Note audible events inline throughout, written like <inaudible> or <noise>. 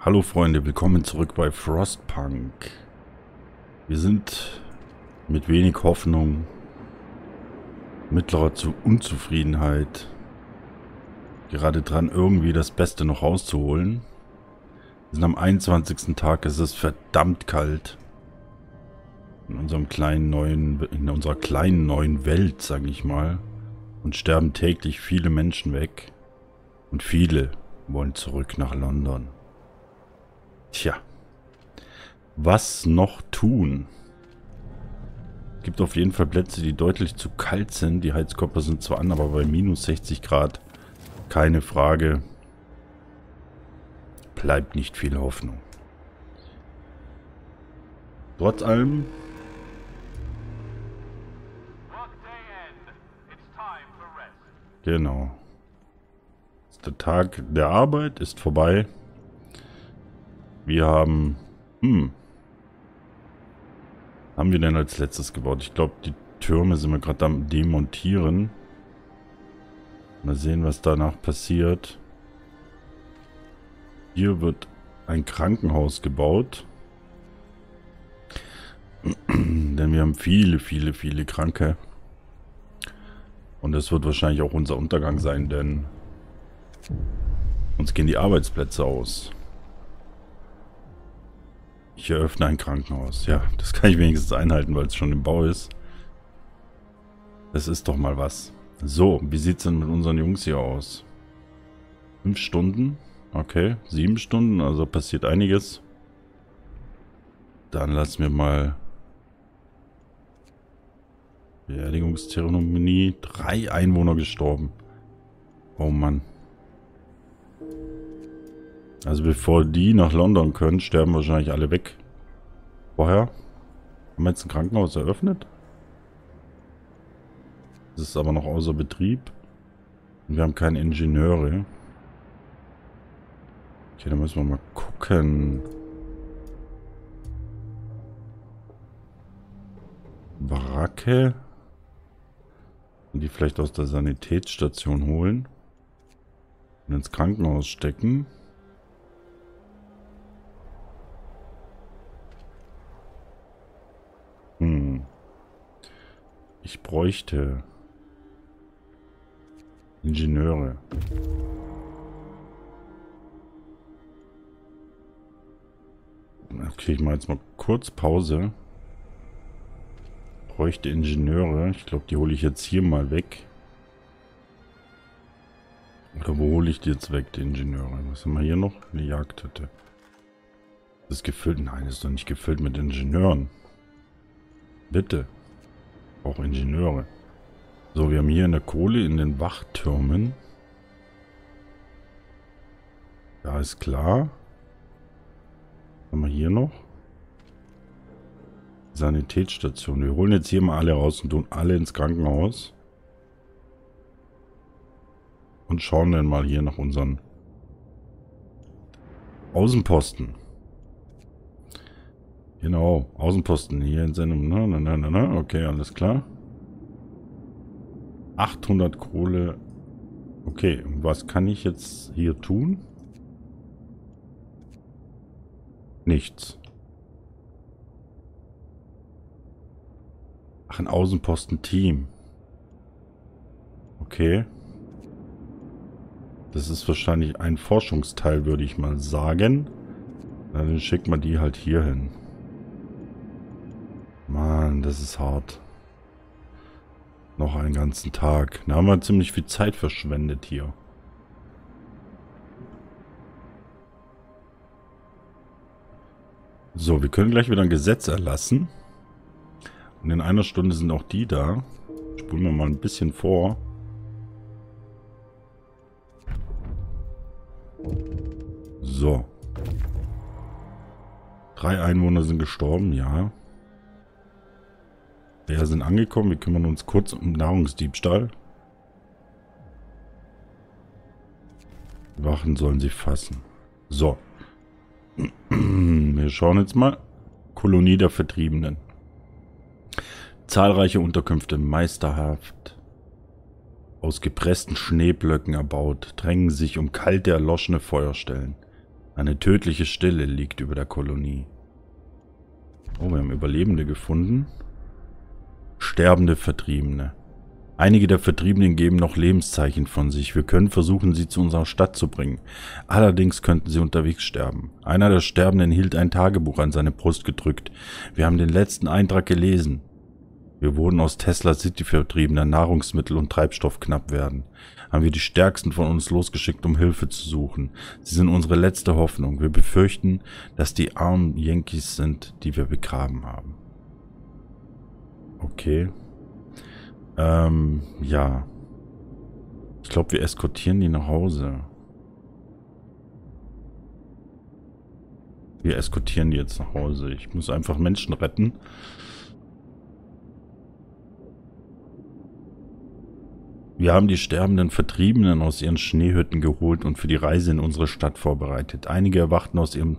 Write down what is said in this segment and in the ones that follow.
Hallo Freunde, willkommen zurück bei Frostpunk. Wir sind mit wenig Hoffnung, mittlerer Zu Unzufriedenheit gerade dran, irgendwie das Beste noch rauszuholen. Wir sind am 21. Tag, es ist verdammt kalt. In unserem kleinen neuen, in unserer kleinen neuen Welt, sage ich mal. Und sterben täglich viele Menschen weg. Und viele wollen zurück nach London. Tja. Was noch tun? Gibt auf jeden Fall Plätze, die deutlich zu kalt sind. Die Heizkörper sind zwar an, aber bei minus 60 Grad keine Frage. Bleibt nicht viel Hoffnung. Trotz allem Genau. Der Tag der Arbeit ist vorbei. Wir haben... Hm. Haben wir denn als letztes gebaut? Ich glaube, die Türme sind wir gerade am Demontieren. Mal sehen, was danach passiert. Hier wird ein Krankenhaus gebaut. <clears throat> Denn wir haben viele, viele, viele Kranke. Und das wird wahrscheinlich auch unser Untergang sein, denn uns gehen die Arbeitsplätze aus. Ich eröffne ein Krankenhaus. Ja, das kann ich wenigstens einhalten, weil es schon im Bau ist. Das ist doch mal was. So, wie sieht es denn mit unseren Jungs hier aus? Fünf Stunden? Okay, sieben Stunden, also passiert einiges. Dann lassen wir mal Beerdigungszeremonie. Drei Einwohner gestorben. Oh Mann. Also bevor die nach London können, sterben wahrscheinlich alle weg. Vorher? Haben wir jetzt ein Krankenhaus eröffnet? Das ist aber noch außer Betrieb. Und wir haben keine Ingenieure. Okay, dann müssen wir mal gucken. Baracke. Und die vielleicht aus der Sanitätsstation holen. Und ins Krankenhaus stecken. Ich bräuchte Ingenieure. Okay, ich mache jetzt mal kurz Pause bräuchte Ingenieure. Ich glaube, die hole ich jetzt hier mal weg. Oder wo hole ich die jetzt weg, die Ingenieure? Was haben wir hier noch? Eine Jagdhütte. Das ist gefüllt? Nein, das ist doch nicht gefüllt mit Ingenieuren. Bitte. Auch Ingenieure. So, wir haben hier eine Kohle in den Wachtürmen. Da ist klar. Was haben wir hier noch? Sanitätsstation. Wir holen jetzt hier mal alle raus und tun alle ins Krankenhaus. Und schauen dann mal hier nach unseren Außenposten. Genau, Außenposten hier in Sendung. Na, na, na, na, na. Okay, alles klar. 800 Kohle. Okay, was kann ich jetzt hier tun? Nichts. Ach, ein Außenposten-Team. Okay. Das ist wahrscheinlich ein Forschungsteil, würde ich mal sagen. dann schickt man die halt hier hin. Mann, das ist hart. Noch einen ganzen Tag. Da haben wir ziemlich viel Zeit verschwendet hier. So, wir können gleich wieder ein Gesetz erlassen. Und in einer Stunde sind auch die da. Spulen wir mal ein bisschen vor. So. Drei Einwohner sind gestorben, ja. Wer sind angekommen? Wir kümmern uns kurz um Nahrungsdiebstahl. Wachen sollen sie fassen. So. <clears throat> Wir schauen jetzt mal. Kolonie der Vertriebenen. Zahlreiche Unterkünfte, meisterhaft aus gepressten Schneeblöcken erbaut, drängen sich um kalte, erloschene Feuerstellen. Eine tödliche Stille liegt über der Kolonie. Oh, wir haben Überlebende gefunden. Sterbende Vertriebene. Einige der Vertriebenen geben noch Lebenszeichen von sich. Wir können versuchen, sie zu unserer Stadt zu bringen. Allerdings könnten sie unterwegs sterben. Einer der Sterbenden hielt ein Tagebuch an seine Brust gedrückt. Wir haben den letzten Eintrag gelesen. Wir wurden aus Tesla City vertrieben, da Nahrungsmittel und Treibstoff knapp werden. Haben wir die Stärksten von uns losgeschickt, um Hilfe zu suchen. Sie sind unsere letzte Hoffnung. Wir befürchten, dass die armen Yankees sind, die wir begraben haben. Okay. Ähm, ja. Ich glaube, wir eskortieren die nach Hause. Wir eskortieren die jetzt nach Hause. Ich muss einfach Menschen retten. Wir haben die sterbenden Vertriebenen aus ihren Schneehütten geholt und für die Reise in unsere Stadt vorbereitet. Einige erwachten aus ihrem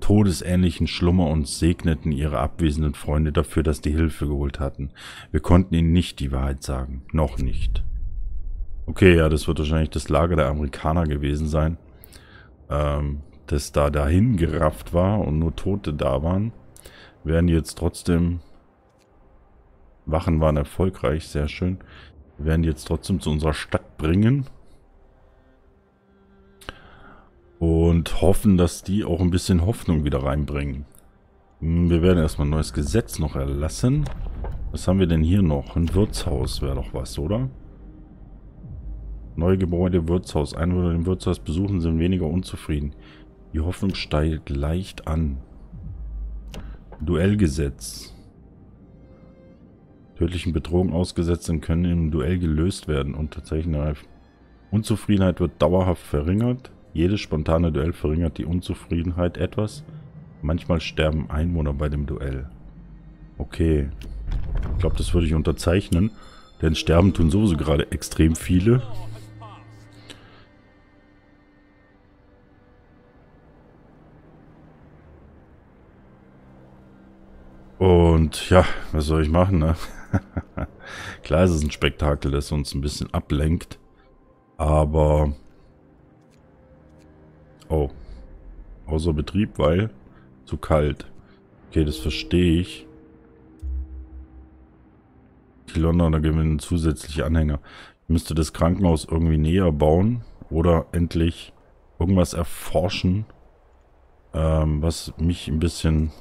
todesähnlichen Schlummer und segneten ihre abwesenden Freunde dafür, dass die Hilfe geholt hatten. Wir konnten ihnen nicht die Wahrheit sagen. Noch nicht. Okay, ja, das wird wahrscheinlich das Lager der Amerikaner gewesen sein. Ähm, das da dahin gerafft war und nur Tote da waren. Werden jetzt trotzdem... Wachen waren erfolgreich, sehr schön. Werden die jetzt trotzdem zu unserer Stadt bringen. Und hoffen, dass die auch ein bisschen Hoffnung wieder reinbringen. Hm, wir werden erstmal ein neues Gesetz noch erlassen. Was haben wir denn hier noch? Ein Wirtshaus wäre doch was, oder? Neue Gebäude, Wirtshaus. Einwohner im Wirtshaus besuchen sind weniger unzufrieden. Die Hoffnung steigt leicht an. Duellgesetz tödlichen Bedrohungen ausgesetzt sind, können im Duell gelöst werden. Unterzeichner Unzufriedenheit wird dauerhaft verringert. Jedes spontane Duell verringert die Unzufriedenheit etwas. Manchmal sterben Einwohner bei dem Duell. Okay. Ich glaube, das würde ich unterzeichnen. Denn sterben tun sowieso gerade extrem viele. Und ja, was soll ich machen, ne? <laughs> Klar ist es ein Spektakel, das uns ein bisschen ablenkt. Aber... Oh. Außer Betrieb, weil zu kalt. Okay, das verstehe ich. Die Londoner gewinnen zusätzliche Anhänger. Ich müsste das Krankenhaus irgendwie näher bauen oder endlich irgendwas erforschen, ähm, was mich ein bisschen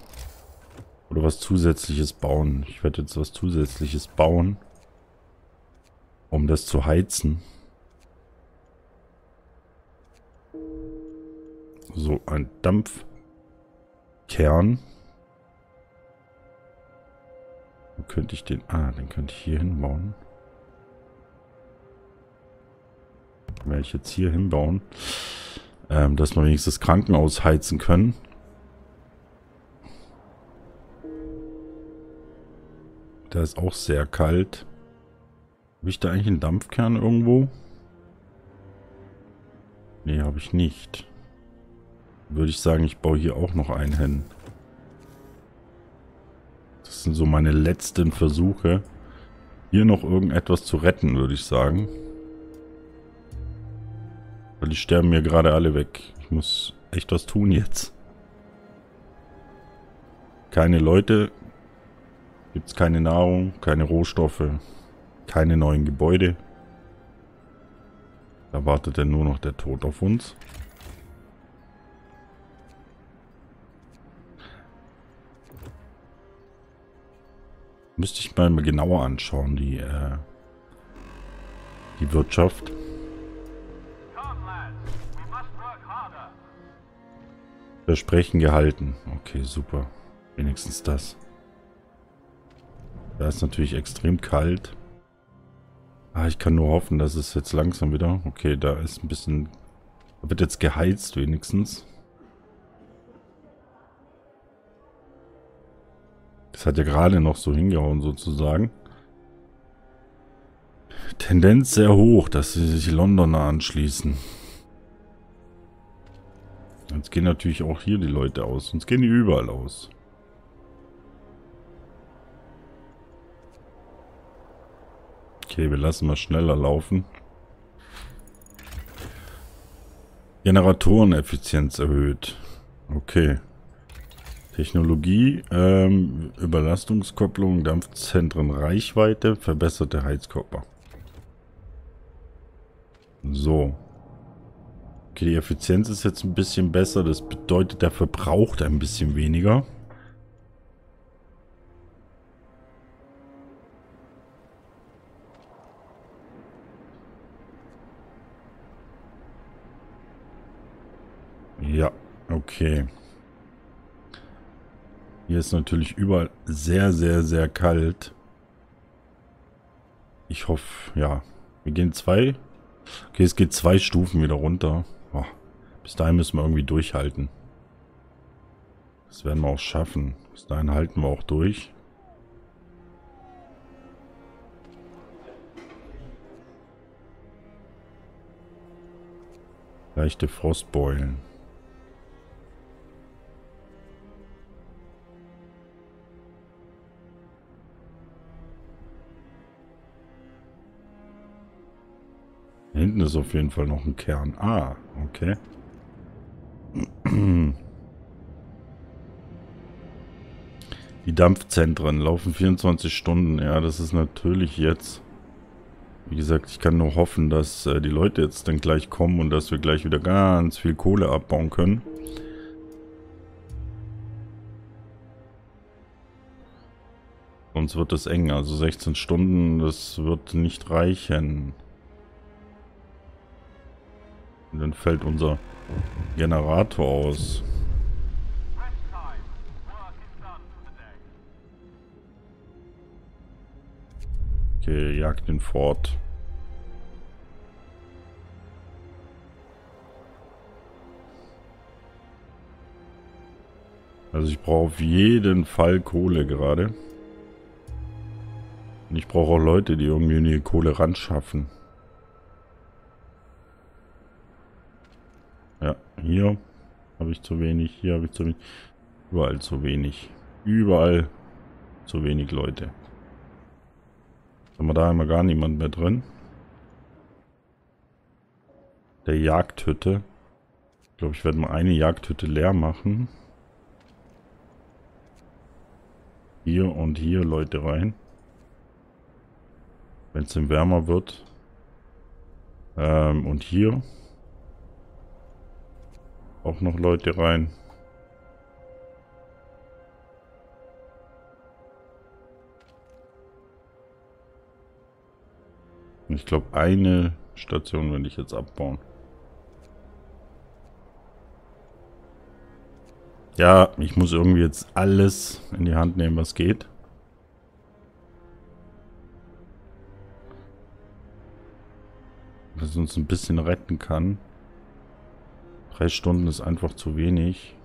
oder was zusätzliches bauen. Ich werde jetzt was zusätzliches bauen. Um das zu heizen. So, ein Dampfkern. Wo könnte ich den... Ah, den könnte ich hier hinbauen. Werde ich jetzt hier hinbauen. Ähm, dass wir wenigstens das Krankenhaus heizen können. Der ist auch sehr kalt. Habe ich da eigentlich einen Dampfkern irgendwo? Nee, habe ich nicht. Würde ich sagen, ich baue hier auch noch einen hin. Das sind so meine letzten Versuche, hier noch irgendetwas zu retten, würde ich sagen. Weil die sterben mir gerade alle weg. Ich muss echt was tun jetzt. Keine Leute, Gibt es keine Nahrung, keine Rohstoffe, keine neuen Gebäude. Da wartet dann nur noch der Tod auf uns. Müsste ich mal genauer anschauen, die, äh, die Wirtschaft. Versprechen gehalten. Okay, super. Wenigstens das. Da ist natürlich extrem kalt. Ah, ich kann nur hoffen, dass es jetzt langsam wieder... Okay, da ist ein bisschen... Da wird jetzt geheizt wenigstens. Das hat ja gerade noch so hingehauen sozusagen. Tendenz sehr hoch, dass sie sich Londoner anschließen. Jetzt gehen natürlich auch hier die Leute aus. Sonst gehen die überall aus. Okay, wir lassen mal schneller laufen. Generatoreneffizienz erhöht. Okay. Technologie, ähm, Überlastungskopplung, Dampfzentren, Reichweite, verbesserte Heizkörper. So. Okay, die Effizienz ist jetzt ein bisschen besser. Das bedeutet, der verbraucht ein bisschen weniger. Ja, okay. Hier ist natürlich überall sehr, sehr, sehr kalt. Ich hoffe, ja. Wir gehen zwei. Okay, es geht zwei Stufen wieder runter. Oh, bis dahin müssen wir irgendwie durchhalten. Das werden wir auch schaffen. Bis dahin halten wir auch durch. Leichte Frostbeulen. Hinten ist auf jeden Fall noch ein Kern. Ah, okay. Die Dampfzentren laufen 24 Stunden. Ja, das ist natürlich jetzt... Wie gesagt, ich kann nur hoffen, dass äh, die Leute jetzt dann gleich kommen und dass wir gleich wieder ganz viel Kohle abbauen können. Sonst wird es eng. Also 16 Stunden, das wird nicht reichen. Und dann fällt unser Generator aus. Okay, jagt den fort. Also ich brauche auf jeden Fall Kohle gerade. Und ich brauche auch Leute, die irgendwie die Kohle ran schaffen. Ja, hier habe ich zu wenig, hier habe ich zu wenig. Überall zu wenig. Überall zu wenig Leute. Haben wir da einmal gar niemand mehr drin. Der Jagdhütte. Ich glaube, ich werde mal eine Jagdhütte leer machen. Hier und hier Leute rein. Wenn es wärmer wird. Ähm, und hier auch noch Leute rein. Ich glaube, eine Station werde ich jetzt abbauen. Ja, ich muss irgendwie jetzt alles in die Hand nehmen, was geht. Was uns ein bisschen retten kann. Drei Stunden ist einfach zu wenig.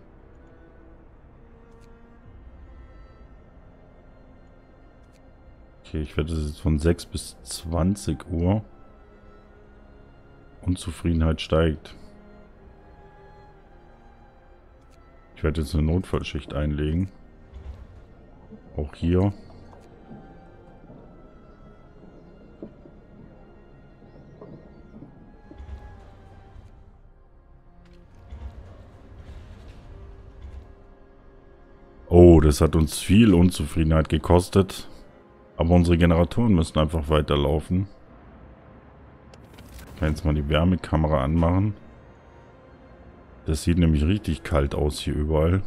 Okay, ich werde das jetzt von 6 bis 20 Uhr. Unzufriedenheit steigt. Ich werde jetzt eine Notfallschicht einlegen. Auch hier. Das hat uns viel Unzufriedenheit gekostet. Aber unsere Generatoren müssen einfach weiterlaufen. Ich kann jetzt mal die Wärmekamera anmachen. Das sieht nämlich richtig kalt aus hier überall.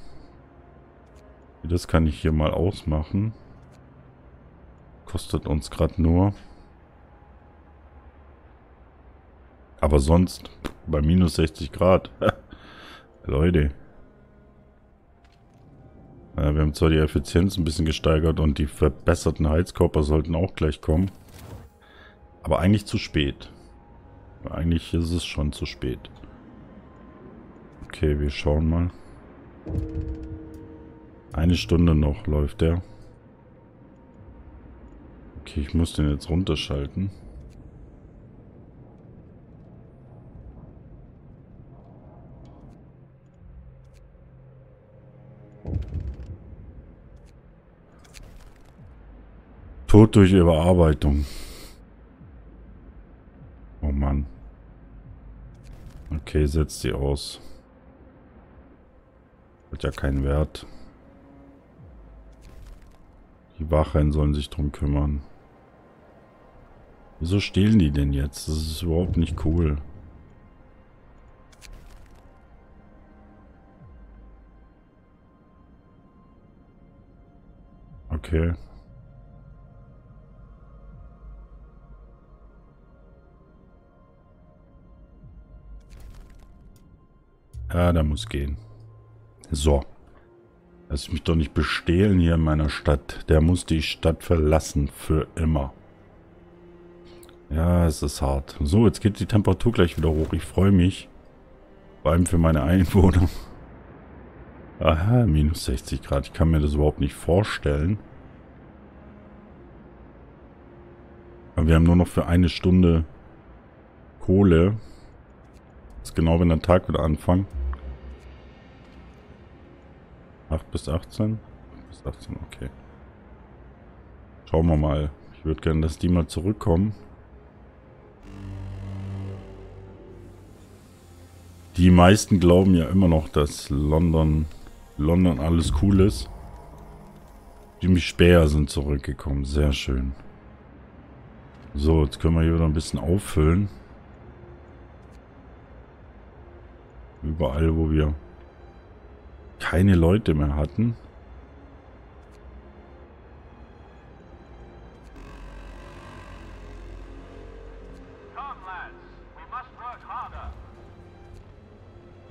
Das kann ich hier mal ausmachen. Kostet uns gerade nur. Aber sonst bei minus 60 Grad. <laughs> Leute. Wir haben zwar die Effizienz ein bisschen gesteigert und die verbesserten Heizkörper sollten auch gleich kommen. Aber eigentlich zu spät. Eigentlich ist es schon zu spät. Okay, wir schauen mal. Eine Stunde noch läuft der. Okay, ich muss den jetzt runterschalten. Tod durch Überarbeitung. Oh Mann. Okay, setzt sie aus. Hat ja keinen Wert. Die Wachen sollen sich drum kümmern. Wieso stehlen die denn jetzt? Das ist überhaupt nicht cool. Okay. Ja, der muss gehen. So. Lass mich doch nicht bestehlen hier in meiner Stadt. Der muss die Stadt verlassen. Für immer. Ja, es ist hart. So, jetzt geht die Temperatur gleich wieder hoch. Ich freue mich. Vor allem für meine Einwohner. Aha, minus 60 Grad. Ich kann mir das überhaupt nicht vorstellen. Aber wir haben nur noch für eine Stunde Kohle. Das ist genau, wenn der Tag wieder anfängt. 8 bis 18? 8 bis 18, okay. Schauen wir mal. Ich würde gerne, dass die mal zurückkommen. Die meisten glauben ja immer noch, dass London, London alles cool ist. Jimmy Speer sind zurückgekommen. Sehr schön. So, jetzt können wir hier wieder ein bisschen auffüllen. Überall, wo wir keine Leute mehr hatten.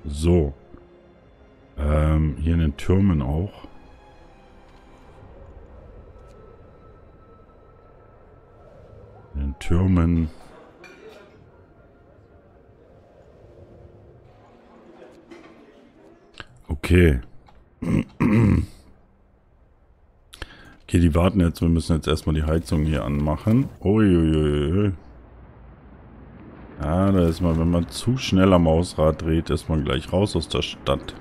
So. Ähm, hier in den Türmen auch. In den Türmen Okay. Okay, die warten jetzt. Wir müssen jetzt erstmal die Heizung hier anmachen. Uiuiui. Ja, da ist man, wenn man zu schnell am Mausrad dreht, ist man gleich raus aus der Stadt.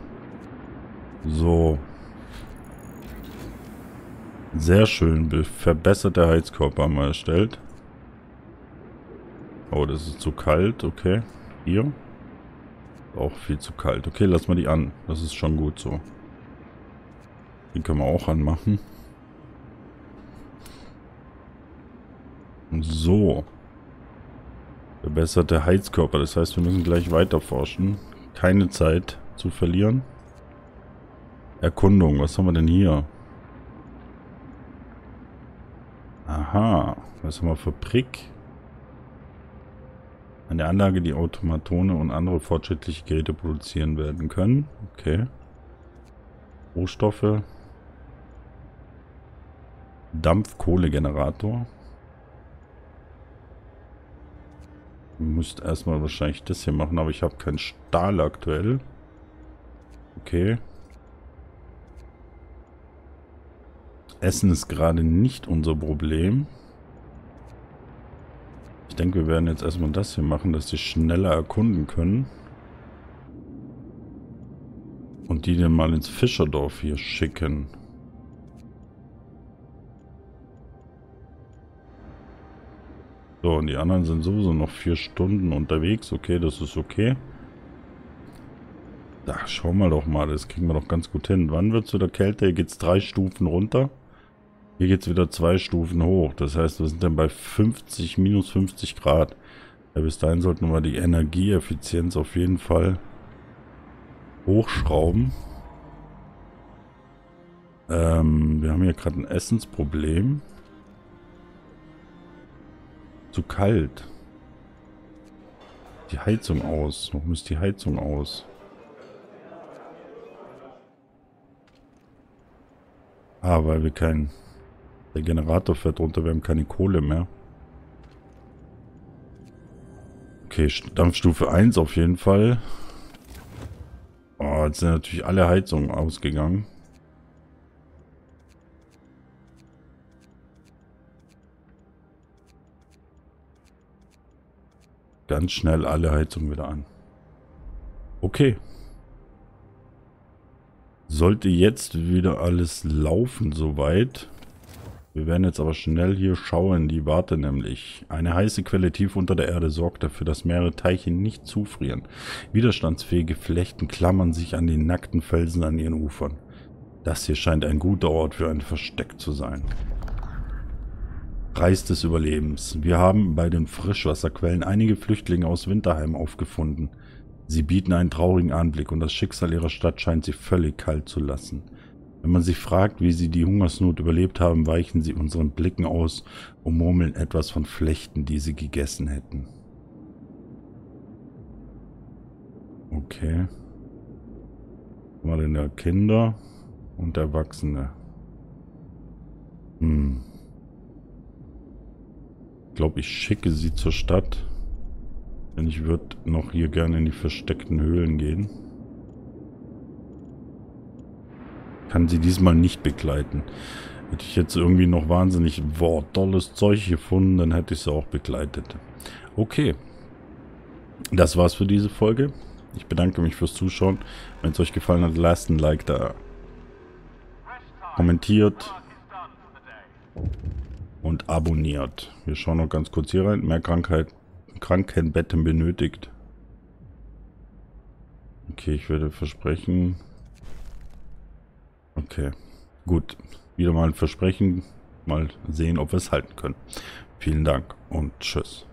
So. Sehr schön. Verbesserte Heizkörper haben wir erstellt. Oh, das ist zu kalt. Okay. Hier. Auch viel zu kalt. Okay, lass mal die an. Das ist schon gut so. Den können wir auch anmachen. So. Verbesserte Heizkörper. Das heißt, wir müssen gleich weiter forschen. Keine Zeit zu verlieren. Erkundung. Was haben wir denn hier? Aha. Was haben wir für Prick? Eine Anlage, die Automatone und andere fortschrittliche Geräte produzieren werden können. Okay. Rohstoffe. Dampfkohlegenerator. Müsste erstmal wahrscheinlich das hier machen, aber ich habe keinen Stahl aktuell. Okay. Essen ist gerade nicht unser Problem. Ich denke, wir werden jetzt erstmal das hier machen, dass sie schneller erkunden können. Und die dann mal ins Fischerdorf hier schicken. So, und die anderen sind sowieso noch vier Stunden unterwegs. Okay, das ist okay. Da, schau mal doch mal, das kriegen wir doch ganz gut hin. Wann wird es wieder kälter? Hier geht es drei Stufen runter. Hier geht es wieder zwei Stufen hoch. Das heißt, wir sind dann bei 50, minus 50 Grad. Ja, bis dahin sollten wir die Energieeffizienz auf jeden Fall hochschrauben. Ähm, wir haben hier gerade ein Essensproblem. Zu kalt. Die Heizung aus. Warum ist die Heizung aus? Ah, weil wir keinen der Generator fährt runter, wir haben keine Kohle mehr. Okay, Dampfstufe 1 auf jeden Fall. Oh, jetzt sind natürlich alle Heizungen ausgegangen. Ganz schnell alle Heizungen wieder an. Okay. Sollte jetzt wieder alles laufen soweit. Wir werden jetzt aber schnell hier schauen. Die warte nämlich. Eine heiße Quelle tief unter der Erde sorgt dafür, dass mehrere Teiche nicht zufrieren. Widerstandsfähige Flechten klammern sich an den nackten Felsen an ihren Ufern. Das hier scheint ein guter Ort für ein Versteck zu sein. Preis des Überlebens. Wir haben bei den Frischwasserquellen einige Flüchtlinge aus Winterheim aufgefunden. Sie bieten einen traurigen Anblick und das Schicksal ihrer Stadt scheint sie völlig kalt zu lassen. Wenn man sich fragt, wie sie die Hungersnot überlebt haben, weichen sie unseren Blicken aus und murmeln etwas von Flechten, die sie gegessen hätten. Okay. War denn der Kinder und Erwachsene? Hm. Ich glaube, ich schicke sie zur Stadt. Denn ich würde noch hier gerne in die versteckten Höhlen gehen. Kann sie diesmal nicht begleiten. Hätte ich jetzt irgendwie noch wahnsinnig boah, tolles Zeug gefunden, dann hätte ich sie auch begleitet. Okay. Das war's für diese Folge. Ich bedanke mich fürs Zuschauen. Wenn es euch gefallen hat, lasst ein Like da. Kommentiert und abonniert. Wir schauen noch ganz kurz hier rein. Mehr Krankheit, Krankenbetten benötigt. Okay, ich werde versprechen. Okay, gut. Wieder mal ein Versprechen. Mal sehen, ob wir es halten können. Vielen Dank und tschüss.